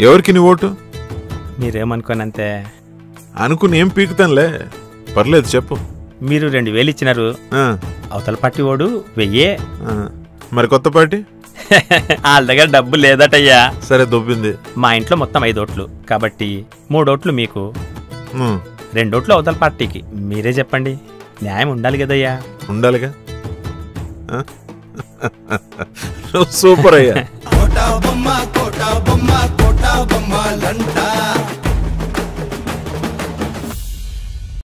ఎవరికి నీ ఓటు? మీరేమనుకోనంతే? అనుకుని ఏం పీకుతానులే. పర్లేదు చెప్పు. మీరు రెండు వేలు ఇచ్చినారు. ఆ, అవతల పట్టి ఓడు వెయ్యే. ఆ. మరి కొత్త పార్టీ? వాళ్ళ దగ్గర డబ్బు లేదటయ్యా. సరే దొబ్బింది. మా ఇంట్లో మొత్తం ఐదు ఓట్లు. కాబట్టి మూడు ఓట్లు మీకు. ఉమ్, రెండు ఓట్లు అవతల పార్టీకి. మీరే చెప్పండి. న్యాయం ఉండాలి కదయ్యా. ఉండాలిగా? ఆ? సూపర్ అయ్యా.